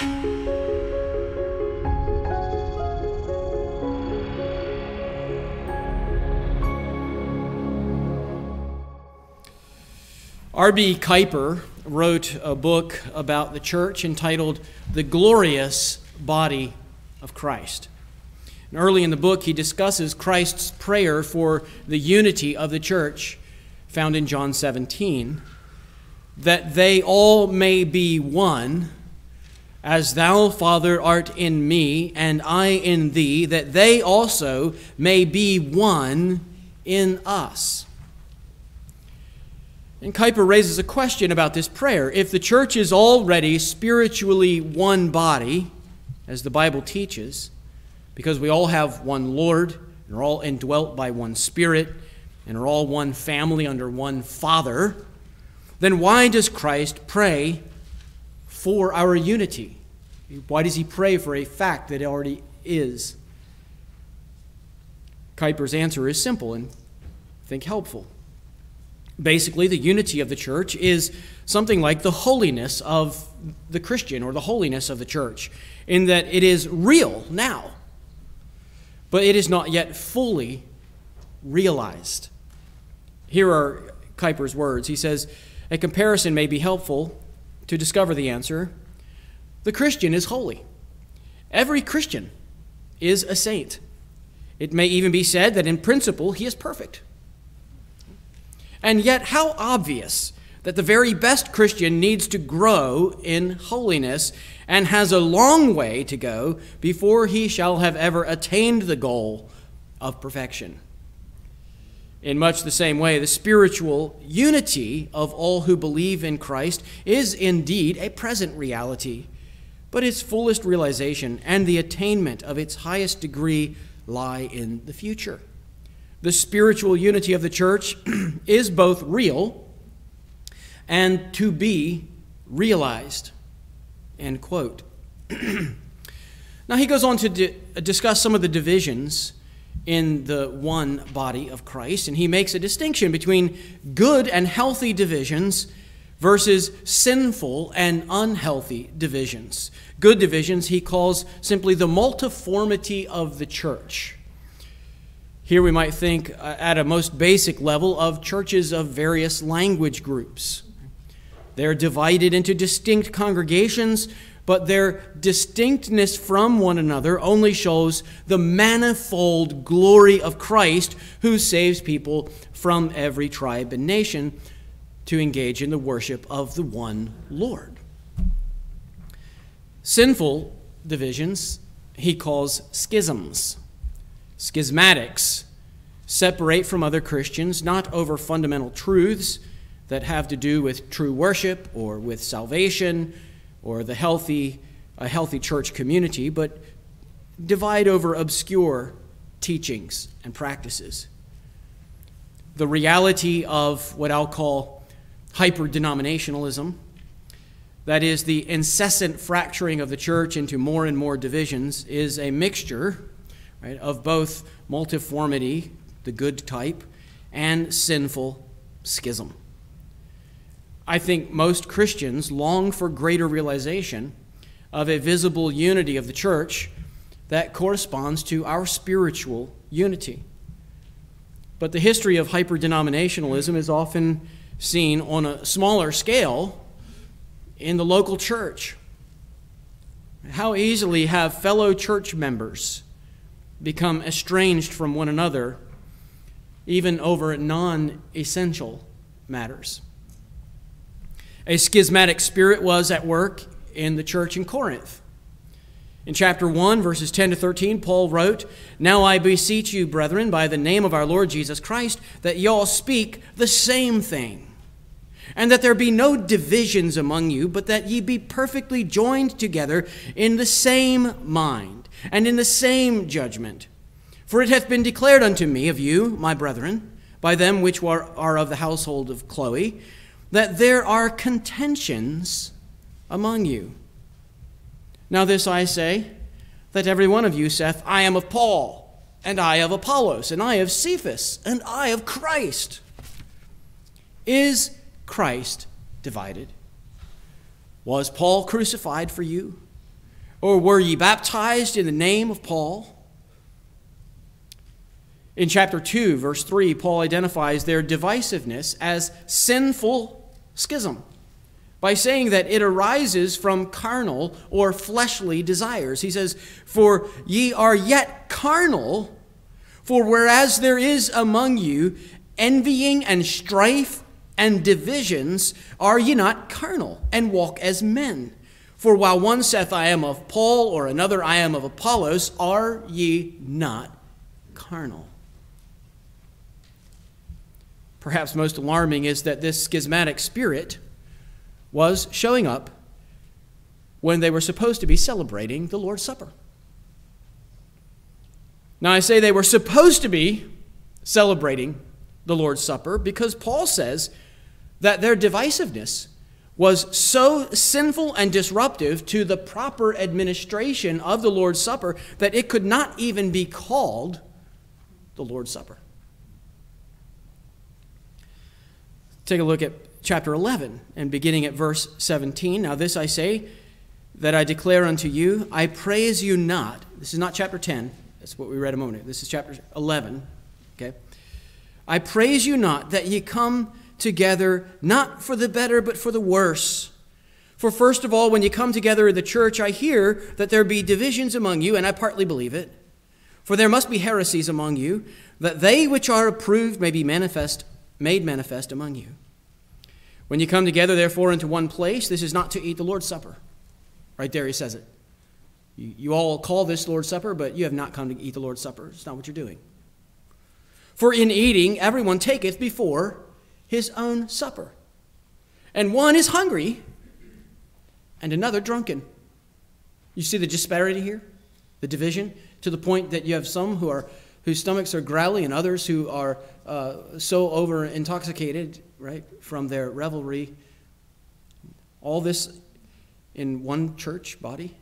R.B. Kuiper wrote a book about the church entitled The Glorious Body of Christ. And early in the book, he discusses Christ's prayer for the unity of the church, found in John 17, that they all may be one, as thou, Father, art in me, and I in thee, that they also may be one in us. And Kuiper raises a question about this prayer. If the church is already spiritually one body, as the Bible teaches, because we all have one Lord and are all indwelt by one Spirit and are all one family under one Father, then why does Christ pray for our unity? Why does he pray for a fact that already is? Kuiper's answer is simple and I think helpful. Basically, the unity of the church is something like the holiness of the Christian or the holiness of the church, in that it is real now, but it is not yet fully realized. Here are Kuiper's words. He says, A comparison may be helpful to discover the answer. The Christian is holy. Every Christian is a saint. It may even be said that in principle he is perfect. And yet, how obvious that the very best Christian needs to grow in holiness and has a long way to go before he shall have ever attained the goal of perfection. In much the same way, the spiritual unity of all who believe in Christ is indeed a present reality, but its fullest realization and the attainment of its highest degree lie in the future the spiritual unity of the church is both real and to be realized. End quote. now he goes on to di- discuss some of the divisions in the one body of Christ, and he makes a distinction between good and healthy divisions versus sinful and unhealthy divisions. Good divisions he calls simply the multiformity of the church. Here we might think, uh, at a most basic level, of churches of various language groups. They're divided into distinct congregations, but their distinctness from one another only shows the manifold glory of Christ who saves people from every tribe and nation to engage in the worship of the one Lord. Sinful divisions he calls schisms schismatics separate from other Christians not over fundamental truths that have to do with true worship or with salvation or the healthy a healthy church community, but divide over obscure teachings and practices. The reality of what I'll call hyper denominationalism, that is, the incessant fracturing of the church into more and more divisions, is a mixture right, of both multiformity, the good type, and sinful schism. I think most Christians long for greater realization of a visible unity of the church that corresponds to our spiritual unity. But the history of hyperdenominationalism is often seen on a smaller scale in the local church. How easily have fellow church members become estranged from one another, even over non essential matters. A schismatic spirit was at work in the church in Corinth. In chapter 1, verses 10 to 13, Paul wrote, Now I beseech you, brethren, by the name of our Lord Jesus Christ, that ye all speak the same thing, and that there be no divisions among you, but that ye be perfectly joined together in the same mind and in the same judgment. For it hath been declared unto me of you, my brethren, by them which are of the household of Chloe, that there are contentions among you. Now, this I say, that every one of you saith, I am of Paul, and I of Apollos, and I of Cephas, and I of Christ. Is Christ divided? Was Paul crucified for you? Or were ye baptized in the name of Paul? In chapter 2, verse 3, Paul identifies their divisiveness as sinful schism by saying that it arises from carnal or fleshly desires. He says, For ye are yet carnal, for whereas there is among you envying and strife and divisions, are ye not carnal and walk as men? For while one saith, I am of Paul, or another, I am of Apollos, are ye not carnal? Perhaps most alarming is that this schismatic spirit was showing up when they were supposed to be celebrating the Lord's Supper. Now, I say they were supposed to be celebrating the Lord's Supper because Paul says that their divisiveness was so sinful and disruptive to the proper administration of the Lord's Supper that it could not even be called the Lord's Supper. Take a look at chapter 11 and beginning at verse 17. Now, this I say that I declare unto you, I praise you not. This is not chapter 10. That's what we read a moment ago. This is chapter 11. Okay? I praise you not that ye come together, not for the better, but for the worse. For first of all, when you come together in the church, I hear that there be divisions among you, and I partly believe it. For there must be heresies among you, that they which are approved may be manifest, made manifest among you. When you come together, therefore, into one place, this is not to eat the Lord's Supper. Right there, he says it. You, you all call this Lord's Supper, but you have not come to eat the Lord's Supper. It's not what you're doing. For in eating, everyone taketh before his own supper. And one is hungry and another drunken. You see the disparity here? The division? To the point that you have some who are whose stomachs are growly and others who are uh, so over intoxicated, right, from their revelry. All this in one church body.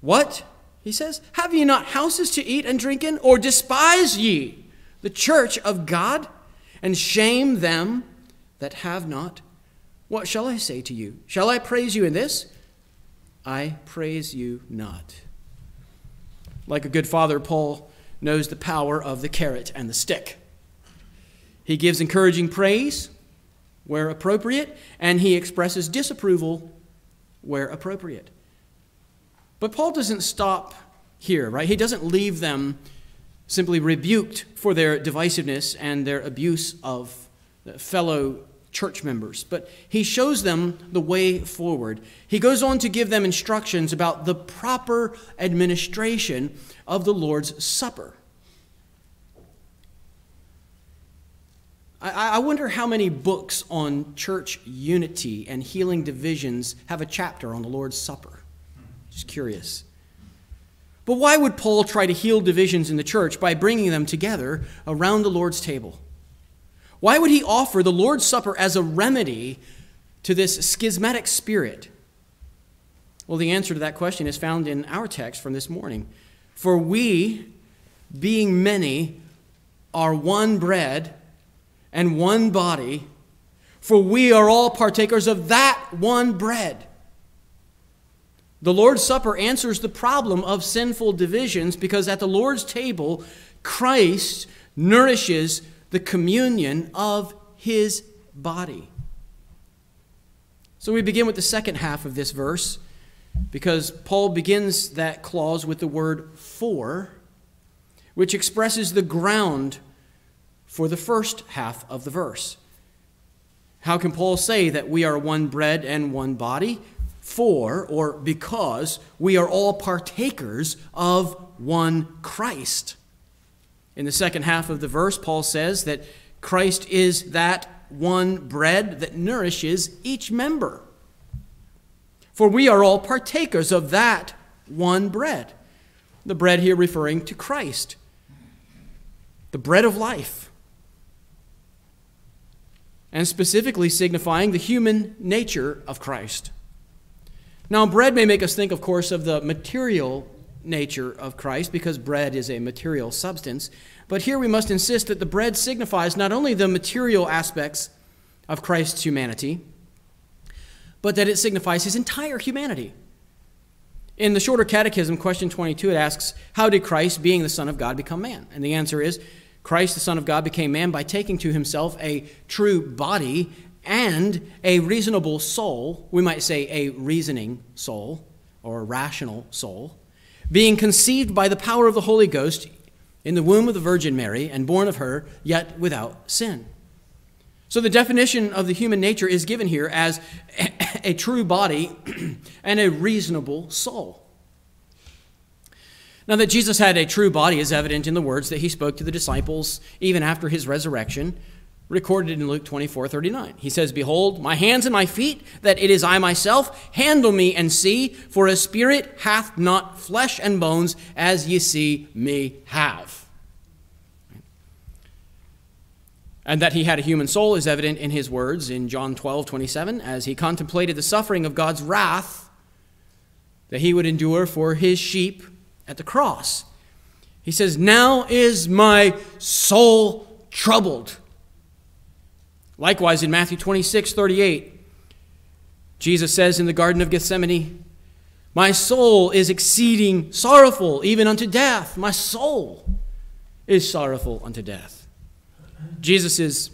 What? He says, Have ye not houses to eat and drink in? Or despise ye the church of God and shame them that have not. What shall I say to you? Shall I praise you in this? I praise you not. Like a good father, Paul knows the power of the carrot and the stick. He gives encouraging praise where appropriate, and he expresses disapproval where appropriate. But Paul doesn't stop here, right? He doesn't leave them simply rebuked for their divisiveness and their abuse of fellow church members, but he shows them the way forward. He goes on to give them instructions about the proper administration of the Lord's Supper. I, wonder how many books on church unity and healing divisions have a chapter on the Lord's Supper. Just curious. But why would Paul try to heal divisions in the church by bringing them together around the Lord's table? Why would he offer the Lord's Supper as a remedy to this schismatic spirit? Well, the answer to that question is found in our text from this morning. For we, being many, are one bread and one body, for we are all partakers of that one bread. The Lord's Supper answers the problem of sinful divisions because at the Lord's table, Christ nourishes the communion of his body. So we begin with the second half of this verse because Paul begins that clause with the word for, which expresses the ground for the first half of the verse. How can Paul say that we are one bread and one body? for or because we are all partakers of one Christ. In the second half of the verse, Paul says that Christ is that one bread that nourishes each member. For we are all partakers of that one bread. The bread here referring to Christ, the bread of life, and specifically signifying the human nature of Christ. Now, bread may make us think, of course, of the material nature of Christ because bread is a material substance. But here we must insist that the bread signifies not only the material aspects of Christ's humanity, but that it signifies his entire humanity. In the shorter catechism, question 22, it asks, How did Christ, being the Son of God, become man? And the answer is, Christ, the Son of God, became man by taking to himself a true body and a reasonable soul, we might say a reasoning soul or a rational soul, being conceived by the power of the Holy Ghost in the womb of the Virgin Mary and born of her, yet without sin. So the definition of the human nature is given here as a true body and a reasonable soul. Now, that Jesus had a true body is evident in the words that he spoke to the disciples even after his resurrection, recorded in Luke 24 39. He says, Behold, my hands and my feet, that it is I myself, handle me and see, for a spirit hath not flesh and bones, as ye see me have. And that he had a human soul is evident in his words in John 12, 27, as he contemplated the suffering of God's wrath that he would endure for his sheep at the cross. He says, Now is my soul troubled. Likewise, in Matthew 26, 38, Jesus says in the Garden of Gethsemane, My soul is exceeding sorrowful, even unto death. My soul is sorrowful unto death. Jesus'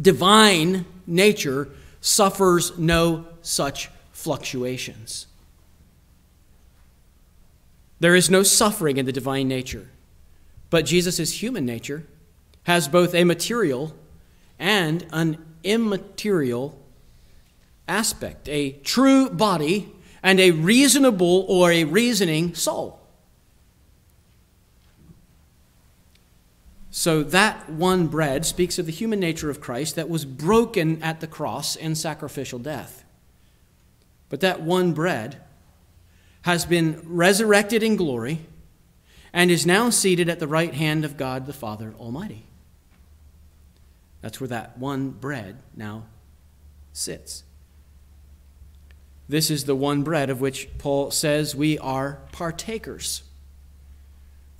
divine nature suffers no such fluctuations. There is no suffering in the divine nature, but Jesus' human nature has both a material and an immaterial aspect, a true body and a reasonable or a reasoning soul. So, that one bread speaks of the human nature of Christ that was broken at the cross in sacrificial death. But that one bread has been resurrected in glory and is now seated at the right hand of God the Father Almighty. That's where that one bread now sits. This is the one bread of which Paul says we are partakers.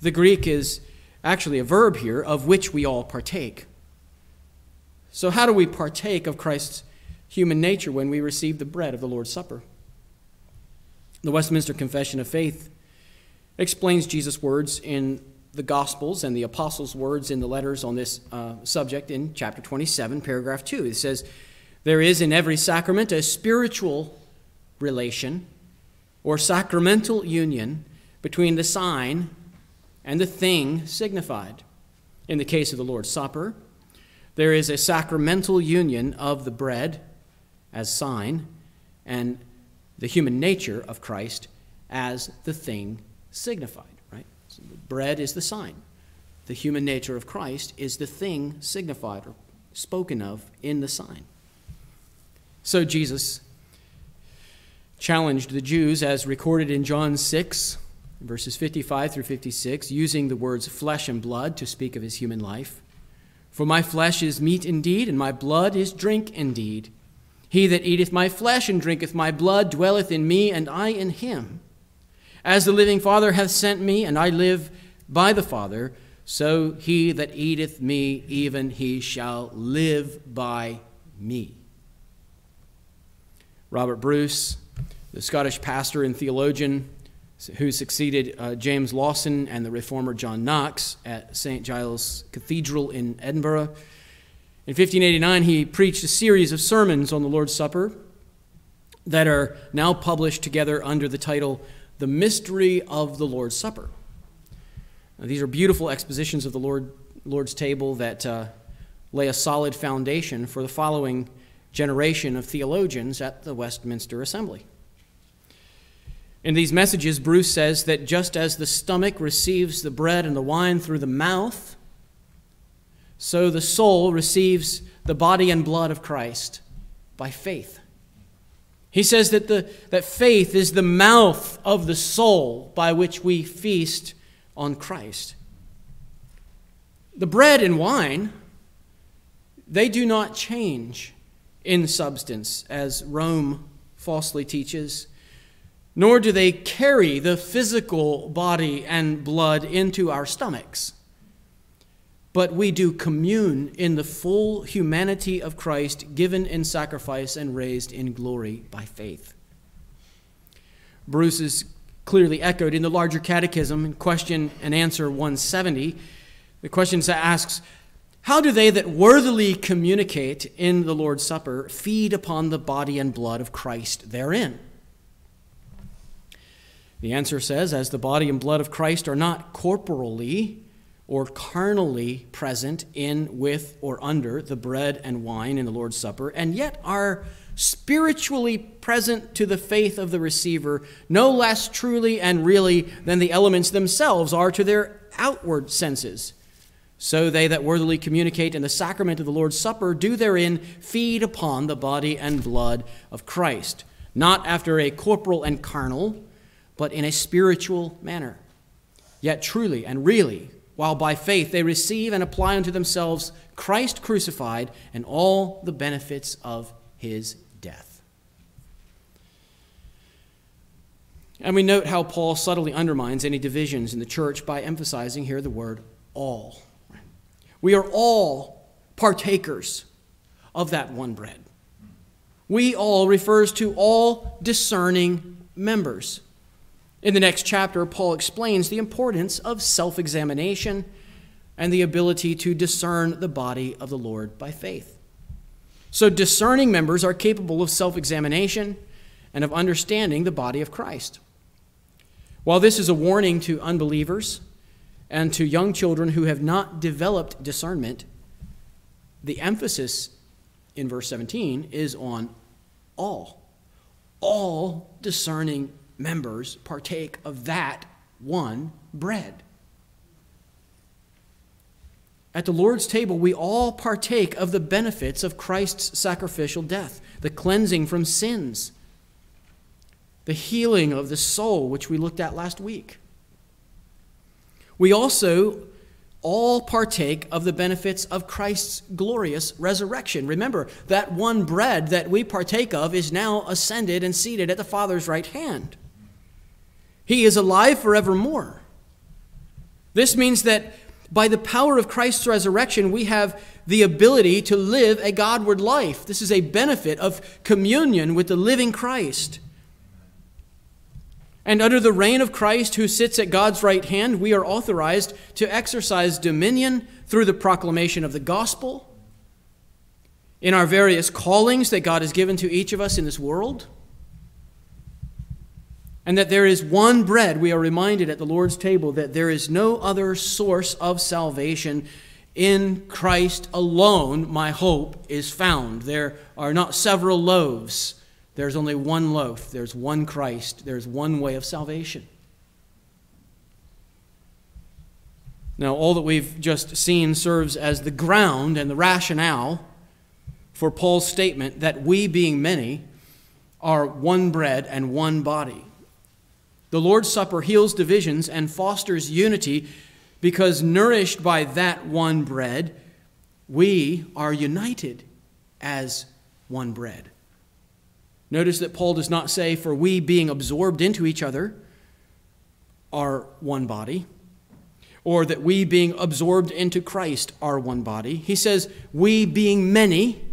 The Greek is actually a verb here, of which we all partake. So, how do we partake of Christ's human nature when we receive the bread of the Lord's Supper? The Westminster Confession of Faith explains Jesus' words in the Gospels and the Apostles' words in the letters on this uh, subject in chapter 27, paragraph 2. It says, There is in every sacrament a spiritual relation or sacramental union between the sign and the thing signified. In the case of the Lord's Supper, there is a sacramental union of the bread as sign and the human nature of Christ as the thing signified, bread is the sign. The human nature of Christ is the thing signified or spoken of in the sign. So Jesus challenged the Jews as recorded in John 6 verses 55 through 56, using the words flesh and blood to speak of his human life. For my flesh is meat indeed, and my blood is drink indeed. He that eateth my flesh and drinketh my blood dwelleth in me, and I in him. As the living Father hath sent me, and I live by the Father, so he that eateth me, even he shall live by me. Robert Bruce, the Scottish pastor and theologian, who succeeded uh, James Lawson and the reformer John Knox at St. Giles Cathedral in Edinburgh. In 1589, he preached a series of sermons on the Lord's Supper that are now published together under the title The Mystery of the Lord's Supper. Now, these are beautiful expositions of the Lord, Lord's table that uh, lay a solid foundation for the following generation of theologians at the Westminster Assembly. In these messages, Bruce says that just as the stomach receives the bread and the wine through the mouth, so the soul receives the body and blood of Christ by faith. He says that, the, that faith is the mouth of the soul by which we feast on Christ. The bread and wine, they do not change in substance, as Rome falsely teaches nor do they carry the physical body and blood into our stomachs. But we do commune in the full humanity of Christ, given in sacrifice and raised in glory by faith. Bruce is clearly echoed in the larger catechism in question and answer 170. The question asks, How do they that worthily communicate in the Lord's Supper feed upon the body and blood of Christ therein? The answer says, As the body and blood of Christ are not corporally or carnally present in, with, or under the bread and wine in the Lord's Supper, and yet are spiritually present to the faith of the receiver, no less truly and really than the elements themselves are to their outward senses. So they that worthily communicate in the sacrament of the Lord's Supper do therein feed upon the body and blood of Christ, not after a corporal and carnal, but in a spiritual manner. Yet truly and really, while by faith they receive and apply unto themselves Christ crucified and all the benefits of his death. And we note how Paul subtly undermines any divisions in the church by emphasizing here the word all. We are all partakers of that one bread. We all refers to all discerning members. In the next chapter, Paul explains the importance of self examination and the ability to discern the body of the Lord by faith. So, discerning members are capable of self examination and of understanding the body of Christ. While this is a warning to unbelievers and to young children who have not developed discernment, the emphasis in verse 17 is on all. All discerning members partake of that one bread. At the Lord's table, we all partake of the benefits of Christ's sacrificial death, the cleansing from sins, the healing of the soul, which we looked at last week. We also all partake of the benefits of Christ's glorious resurrection. Remember, that one bread that we partake of is now ascended and seated at the Father's right hand. He is alive forevermore. This means that by the power of Christ's resurrection, we have the ability to live a Godward life. This is a benefit of communion with the living Christ. And under the reign of Christ, who sits at God's right hand, we are authorized to exercise dominion through the proclamation of the gospel in our various callings that God has given to each of us in this world and that there is one bread. We are reminded at the Lord's table that there is no other source of salvation. In Christ alone, my hope is found. There are not several loaves, there's only one loaf, there's one Christ, there's one way of salvation. Now, all that we've just seen serves as the ground and the rationale for Paul's statement that we, being many, are one bread and one body. The Lord's Supper heals divisions and fosters unity because, nourished by that one bread, we are united as one bread. Notice that Paul does not say, for we being absorbed into each other are one body, or that we being absorbed into Christ are one body. He says, we being many,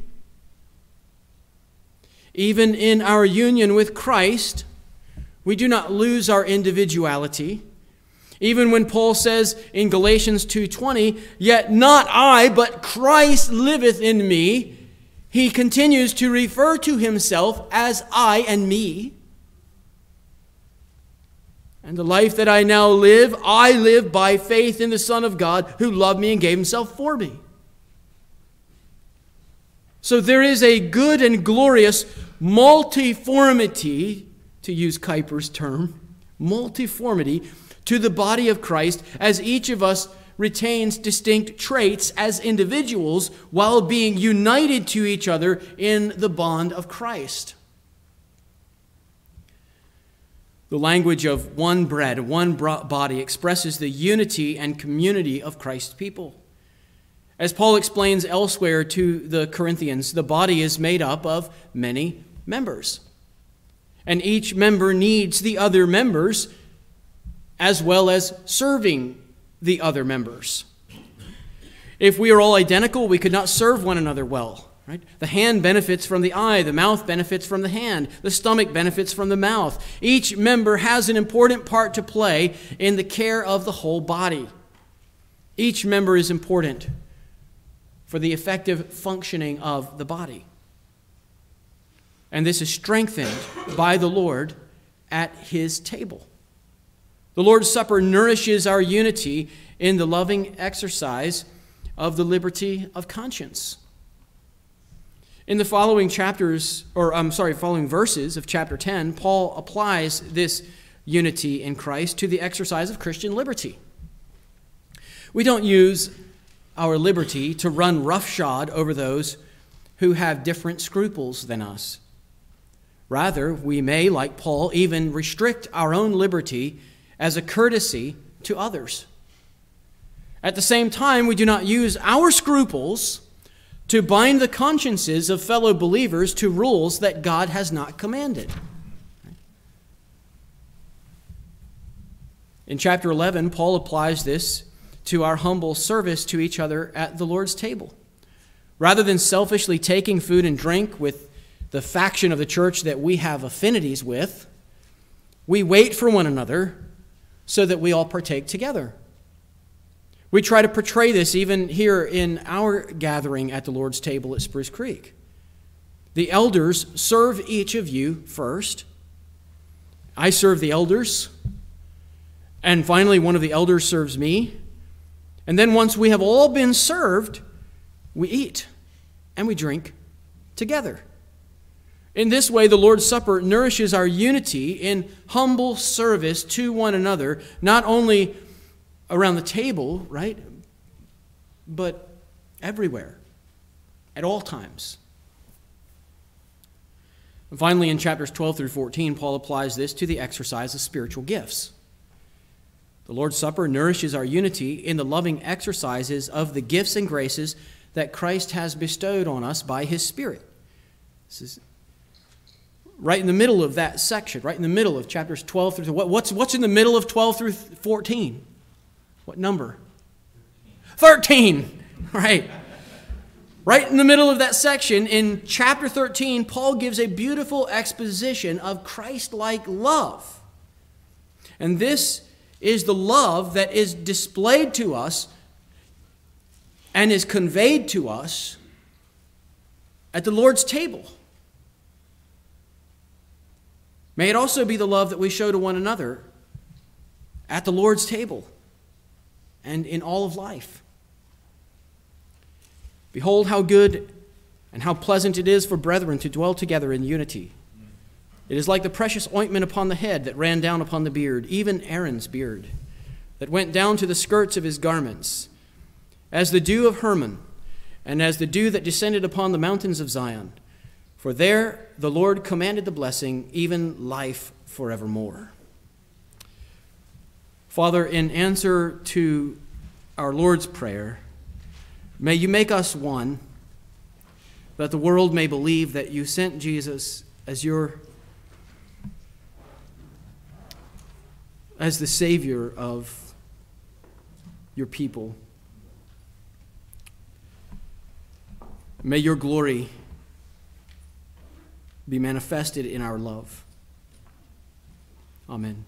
even in our union with Christ, we do not lose our individuality. Even when Paul says in Galatians 2:20, "Yet not I, but Christ liveth in me," he continues to refer to himself as I and me. And the life that I now live, I live by faith in the Son of God who loved me and gave himself for me. So there is a good and glorious multiformity to use Kuiper's term, multiformity to the body of Christ as each of us retains distinct traits as individuals while being united to each other in the bond of Christ. The language of one bread, one body expresses the unity and community of Christ's people. As Paul explains elsewhere to the Corinthians, the body is made up of many members and each member needs the other members as well as serving the other members. If we are all identical, we could not serve one another well. Right? The hand benefits from the eye, the mouth benefits from the hand, the stomach benefits from the mouth. Each member has an important part to play in the care of the whole body. Each member is important for the effective functioning of the body. And this is strengthened by the Lord at his table. The Lord's Supper nourishes our unity in the loving exercise of the liberty of conscience. In the following chapters, or I'm sorry, following verses of chapter 10, Paul applies this unity in Christ to the exercise of Christian liberty. We don't use our liberty to run roughshod over those who have different scruples than us. Rather, we may, like Paul, even restrict our own liberty as a courtesy to others. At the same time, we do not use our scruples to bind the consciences of fellow believers to rules that God has not commanded. In chapter 11, Paul applies this to our humble service to each other at the Lord's table. Rather than selfishly taking food and drink with the faction of the church that we have affinities with, we wait for one another so that we all partake together. We try to portray this even here in our gathering at the Lord's table at Spruce Creek. The elders serve each of you first. I serve the elders. And finally, one of the elders serves me. And then, once we have all been served, we eat and we drink together. In this way, the Lord's Supper nourishes our unity in humble service to one another, not only around the table, right, but everywhere, at all times. Finally, in chapters 12 through 14, Paul applies this to the exercise of spiritual gifts. The Lord's Supper nourishes our unity in the loving exercises of the gifts and graces that Christ has bestowed on us by his Spirit. This is right in the middle of that section, right in the middle of chapters 12 through what's what's in the middle of 12 through 14? What number? 13. Right. Right in the middle of that section, in chapter 13, Paul gives a beautiful exposition of Christ like love. And this is the love that is displayed to us and is conveyed to us at the Lord's table. May it also be the love that we show to one another at the Lord's table and in all of life. Behold, how good and how pleasant it is for brethren to dwell together in unity. It is like the precious ointment upon the head that ran down upon the beard, even Aaron's beard, that went down to the skirts of his garments, as the dew of Hermon, and as the dew that descended upon the mountains of Zion. For there the Lord commanded the blessing, even life forevermore. Father, in answer to our Lord's Prayer, may you make us one, that the world may believe that you sent Jesus as your as the savior of your people. May your glory be manifested in our love. Amen.